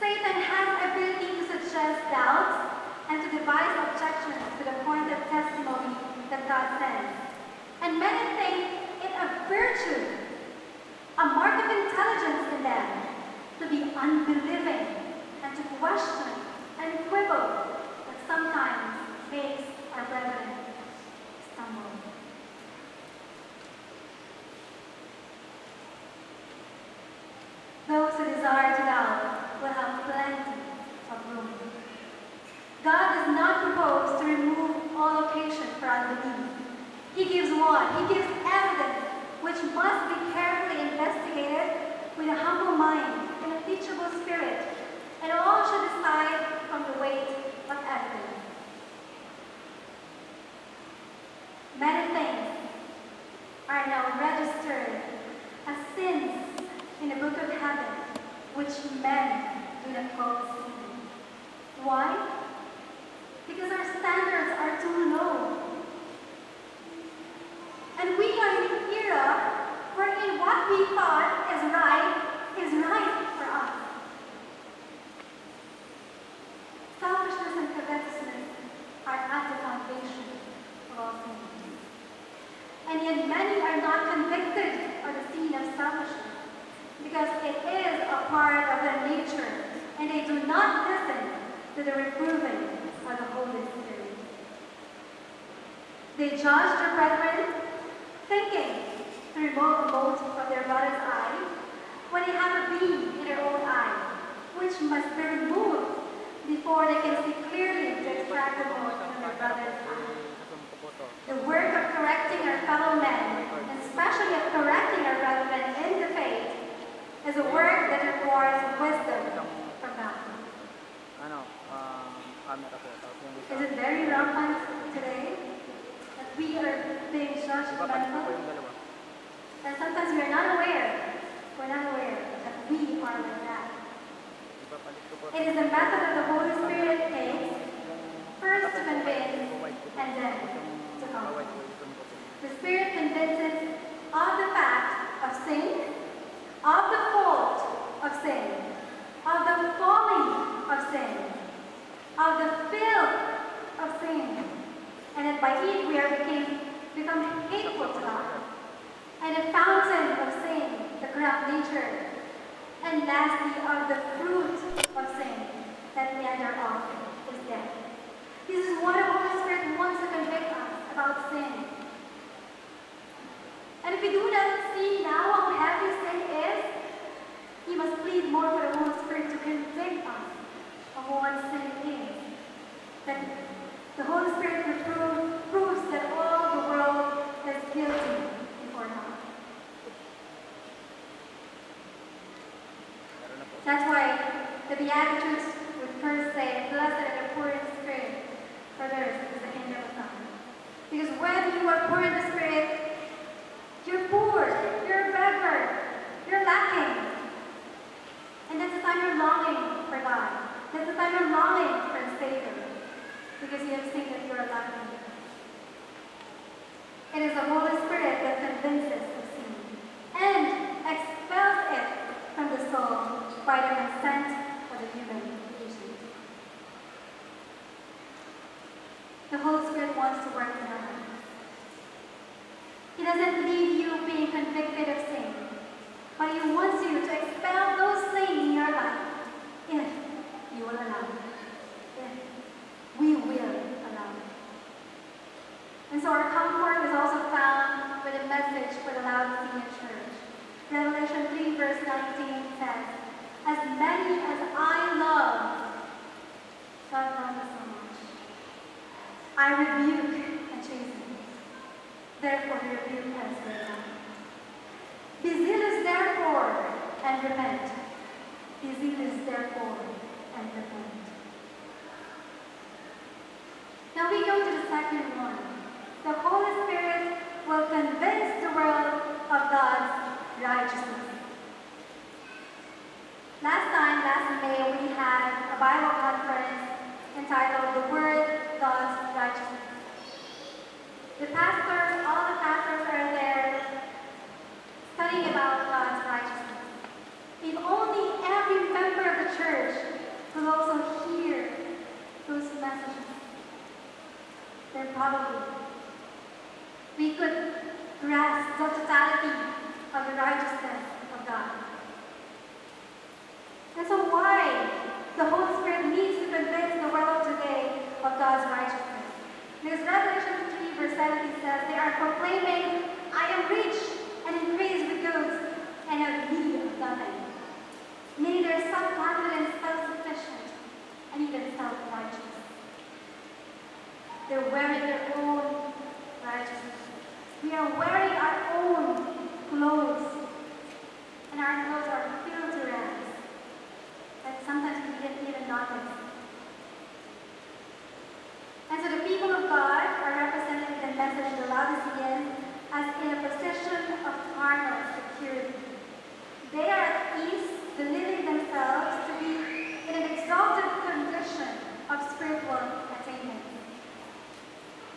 Satan has ability to suggest doubts and to devise objections to the point of testimony that God sends. And many think it a virtue, a mark of intelligence in them, to be unbelieving and to question and quibble that sometimes makes our brethren stumble. Those who desire to doubt will have plenty of room. God does not propose to remove all occasion for unbelief. He gives one, He gives evidence which must be carefully investigated with a humble mind and a teachable spirit, and all should decide from the weight of evidence. Many things are now registered as sins in the book of heaven, which men go. Why? Because our standards are too low. And we are in an era wherein what we thought is right is right for us. Selfishness and covetousness are at the foundation of all sin. And yet many are not convicted of the sin of selfishness because it is a part of their nature and they do not listen to the reproving of the Holy Spirit. They judge their brethren, thinking to remove a mote from their brother's eye when they have a beam in their own eye, which must be removed before they can see clearly to extract the from their brother's eye. The work of correcting our fellow men, especially of correcting our brethren in the faith, is a work that requires wisdom from God. Um, camera po. Tapos yung isa. Is it very rampant today that we are being judged Iba pa po yung judgmental? dalawa. And sometimes we are not aware, we're not aware that we are It is the method that the Holy Spirit takes first to convince and then to po. The Spirit convinces of the fact of sin, of the fault of sin, of the folly of sin, of the filth of sin, and that by it we are became, become hateful to God, and a fountain of sin, the corrupt nature, and lastly of the fruit of sin, that end thereof is death. This is what the Holy Spirit wants to convict us about sin. And if we do not see now how heavy sin is, we must plead more for the Holy Spirit to convict us of what sin is. That the Holy Spirit reprove, proves that all the world is guilty before God. Meron na po. That's why the Beatitudes would first say, Blessed are the poor in spirit, for theirs is the kingdom of God. Because when you are poor in the spirit, you're poor, you're a beggar, you're lacking. And that's the time you're longing for God. That's the time you're longing for a Savior. Because you have seen that you're lacking. It is the Holy Spirit that convinces of sin and expels it from the soul by the consent of the Holy Spirit wants to work in our lives. He doesn't leave you being convicted of sin, but He wants you to expel those things in your life if you will allow it. If we will allow it. And so our comfort is also found with a message for the Laodicean church. Revelation 3 verse 19 says, As many as I love, God loves us so much. I rebuke and chasten. Therefore us right now. Be zealous therefore and repent. Be zealous therefore and repent. Now we go to the second one. The Holy Spirit will convince the world Bible conference entitled The Word, God's Righteousness. The pastors, all the pastors are there studying about God's righteousness. If only every member of the church could also hear those messages, then probably we could grasp the totality of the righteousness of God. And so why wearing their own righteousness. We are wearing our own clothes. And our clothes are filled to rags. That sometimes we didn't even notice. And so the people of God are represented in the message of the Laodiceans as in a position of carnal security. They are at peace, believing themselves to be in an exalted condition of spiritual attainment.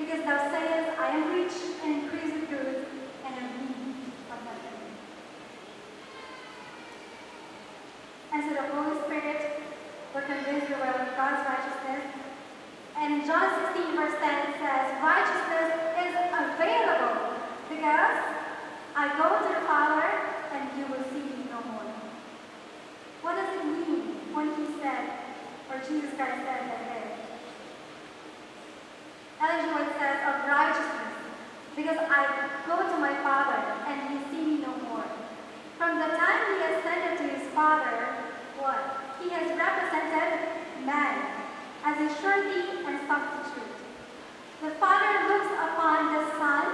Because thou sayest, I am rich and increase with goods, and am need of nothing. And so the Holy Spirit will convince the world of God's righteousness. And in John 16, verse 10, it says, Righteousness is available because I go to the Father and you will see me no more. What does it mean when he said, or Jesus Christ said that there? Ellen G. White says, of righteousness, because I go to my Father and he see me no more. From the time he ascended to his Father, what? He has represented man as a surety and substitute. The Father looks upon the Son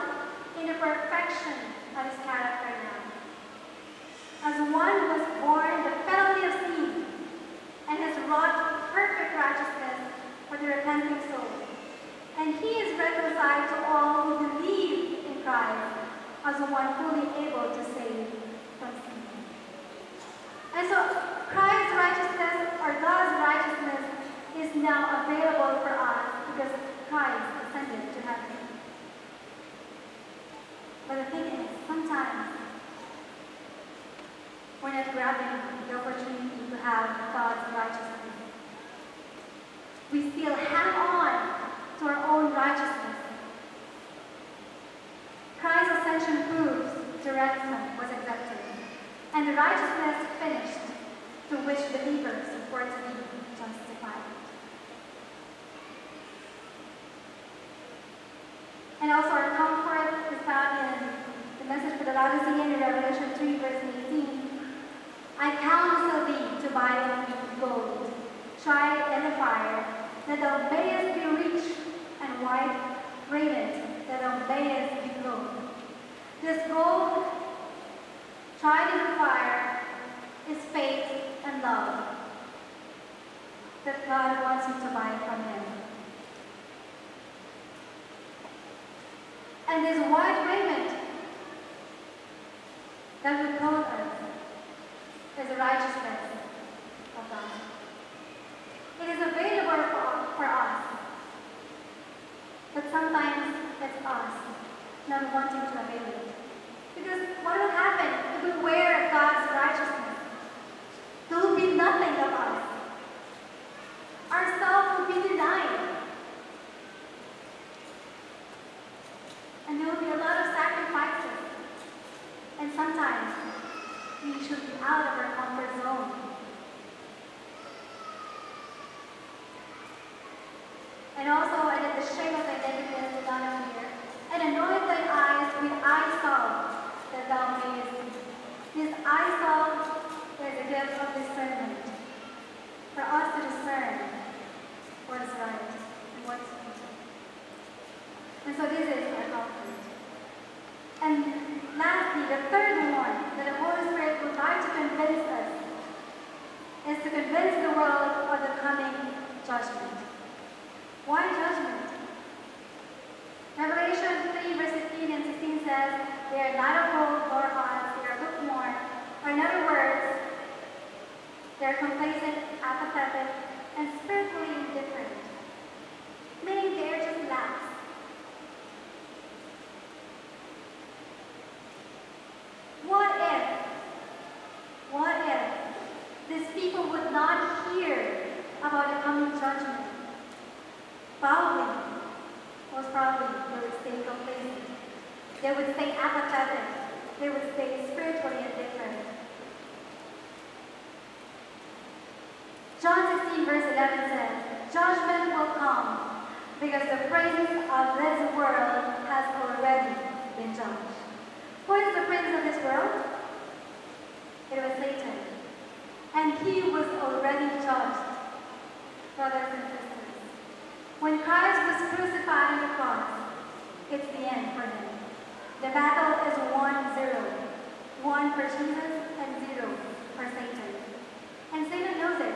in the perfection of his character now. As one who was born the penalty of sin and has wrought perfect righteousness for the repenting soul. And he is reconciled to all who Christ as the one fully able to save from sin. And so Christ's righteousness or God's righteousness is now available for us because Christ ascended to heaven. But the thing is, sometimes we're not grabbing the opportunity to have God's righteousness. We still hang on to our own righteousness. Christ's ascension proves ransom was accepted, and the righteousness finished to which believers were to be justified. And also our comfort is found in the message for the Laodicean in Revelation 3, verse 18. I counsel thee to buy of me gold, tried in the fire, that thou mayest be rich, and white raiment, that thou mayest be clothed. This gold, tried in the fire, is faith and love that God wants you to buy from Him. And this white raiment that will clothe us is the righteousness of God. It is available for, for us, but sometimes it's us not wanting to avail it. Because what will happen if we wear God's righteousness? There will be nothing of us. Our self will be denied. And there will be a lot of sacrifices. And sometimes we should be out of our comfort zone. And also, and at the shape of identity that is done on here, and anoint thine eyes with eye salve, that thou mayest see. This eye salve is a gift of discernment, for discern what is right and what's wrong. And so this is our comfort. And lastly, the third one that the Holy Spirit would like to convince us is to convince the world of the coming judgment. Why judgment? Revelation 3, verse 15 and 16 says, They are neither cold nor hot, they are lukewarm. Or in other words, they are complacent, apathetic, and spiritually indifferent. Meaning they are just lax. What if, what if these people would not hear about the coming judgment? Probably, most probably, they would stay apathetic. They would stay spiritually indifferent. John 16, verse 11 says, Judgment will come because the prince of this world has already been judged. Who is the prince of this world? It was Satan. And he was already judged. Brothers and sisters, when Christ was crucified on the cross, it's the end for him. Battle is one zero. One for Jesus and zero for Satan. And Satan knows it.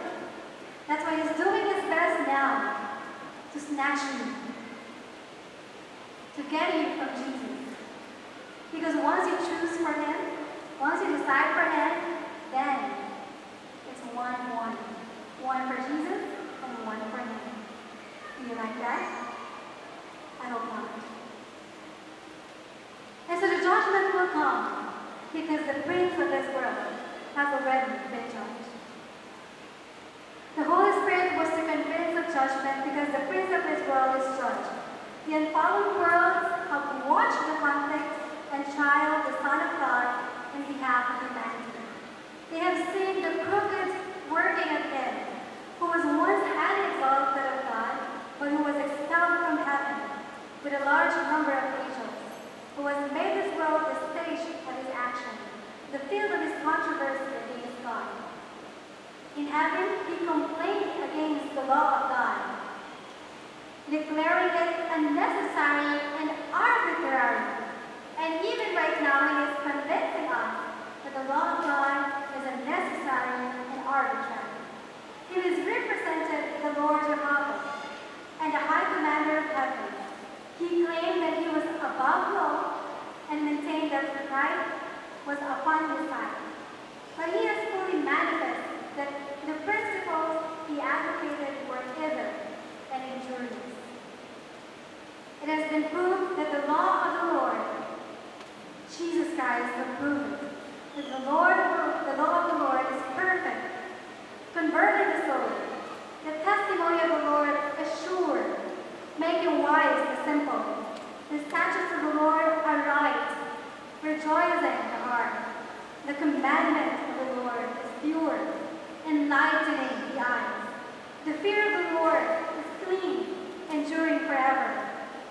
That's why he's doing his best now to snatch you, to get you from Jesus. Because once you choose for him, once you decide for him, then it's one one. One for Jesus and one for him. Do you like that? I hope not. The judgment will come because the prince of this world has already been judged. The Holy Spirit was to convince of judgment because the prince of this world is judged. The unfallen worlds have watched the conflict and trial the Son of God in behalf of humanity. They have seen the crooked working of him who was once highly exalted of God, but who was expelled from heaven with a large number of angels, who has made this world the stage of his action, the field of his controversy against God. In heaven, he complained against the law of God, declaring it unnecessary and arbitrary. And even right now, he is convincing us that the law of God is unnecessary and arbitrary. He has represented the Lord Jehovah and the high commander of heaven. He claimed that he was above law and maintained that Christ was upon his side. But he has fully manifested that the principles he advocated were evil and injurious. It has been proved that the law of the Lord, Jesus Christ, will prove it. That the Lord, the law of the Lord is perfect, converting the soul. The testimony of the Lord is sure, making wise the simple. The statutes of the Lord are right, rejoicing the heart. The commandment of the Lord is pure, enlightening the eyes. The fear of the Lord is clean, enduring forever.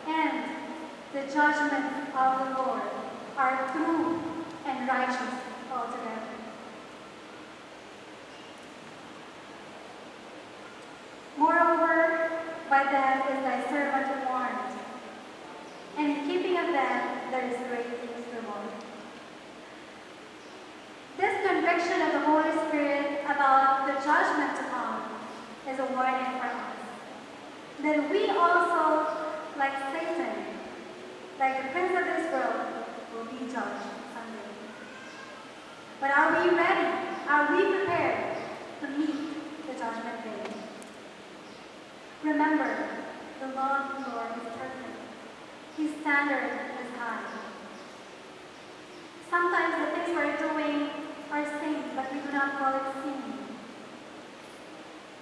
And the judgments of the Lord are true and righteous altogether. Them is thy servant warned, and in keeping of them there is great things reward. This conviction of the Holy Spirit about the judgment to come is a warning for us. That we also, like Satan, like the prince of this world, will be judged someday. But are we ready? Are we prepared to meet the judgment day? Remember, the law of the Lord is perfect. His standard is high. Sometimes the things we're doing are sin, but we do not call it sin.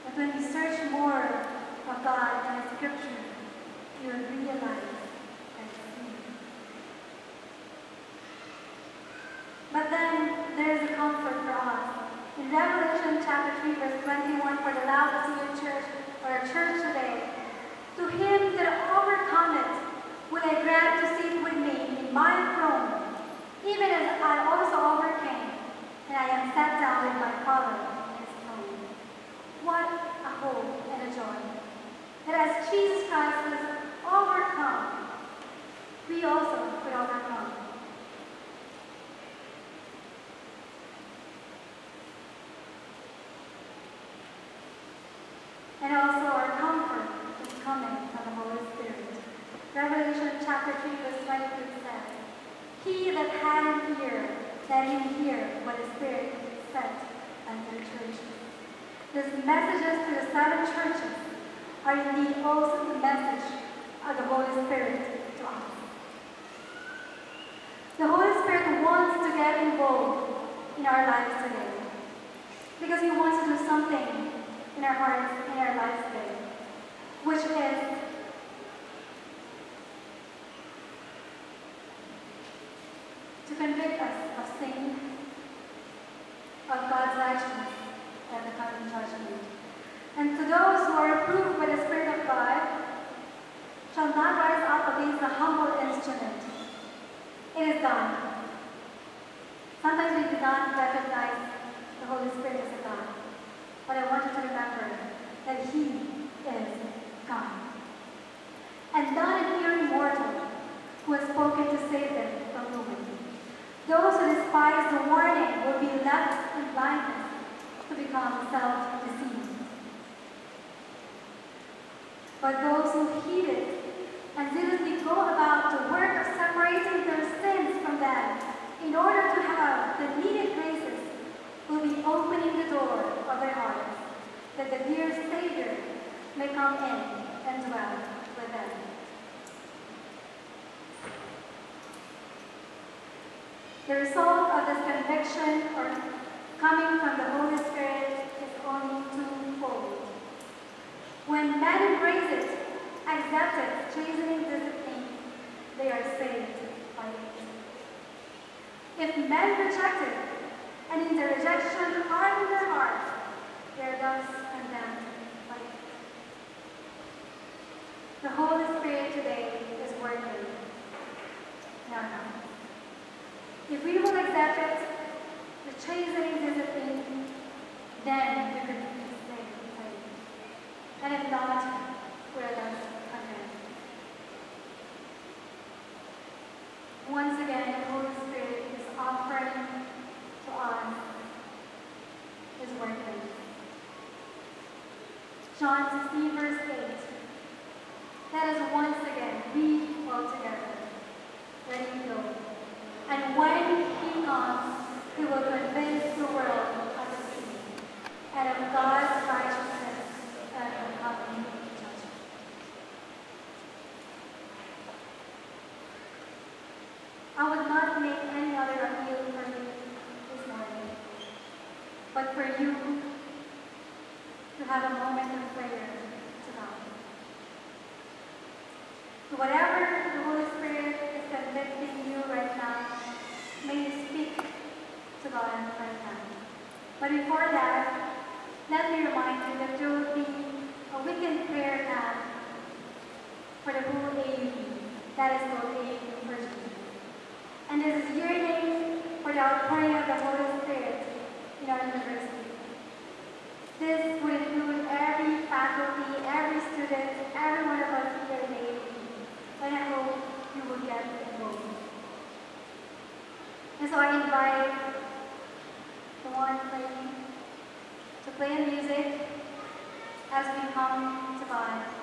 But when we search more of God and His Scripture, you will realize that sin. But then there is a comfort for us. In Revelation chapter 3, verse 21, for the Laodicean church, or a church today, to him that overcometh will I grant to sit with me in my throne, even as I also overcame, and I am sat down with my Father in his throne. What a hope and a joy! That as Jesus Christ was overcome, we also could overcome. And also our comfort is coming from the Holy Spirit. Revelation chapter 3 verse 22 says, He that had an ear, let him hear what the Spirit said unto the churches. These messages to the seven churches are indeed also the message of the Holy Spirit to us. The Holy Spirit wants to get involved in our lives today because He wants to do something in our hearts, in our lives today, which is to convict us of sin, of God's righteousness, and the coming judgment. And to those who are approved by the Spirit of God, shall not rise up against the humble instrument. It is done. Sometimes we do not recognize the Holy Spirit as a God. But I want you to remember that He is God. And not an mere mortal who has spoken to save them. Those who despise the warning will be left in blindness to become self-deceived. But those who heed it and diligently go about the work of separating their sins from them in order to have the needed graces will be opening the door of their hearts that the dear Savior may come in and dwell with them. The result of this conviction or coming from the Holy Spirit is only twofold. When men embrace it, accept it, chastening discipline, they are saved by it. If men reject it, and in their rejection harden their hearts, they are thus condemned by it. The Holy Spirit today is working in lives. If it, the chastening discipline, then we could be saved. And if not, we're thus condemned. Once again, the Holy Spirit is offering to us His working. John 16, verse 8. Let us once again be all together, ready to go. And when Will convince the world of the sin and of God's righteousness and of. I would not make any other appeal for you this morning, but for you to have a moment of prayer to God. To whatever the Holy Spirit is convicting you right now, may you speak to God right now. But before that, let me remind you that there will be a weekend prayer now for the whole AUD. That is called for Jesus. And this is yearning for the outpouring of the Holy Spirit in our university. This would include every faculty, every student, every one of us here in AUD. And I hope you will get involved. And so I invite to play the music as we come to God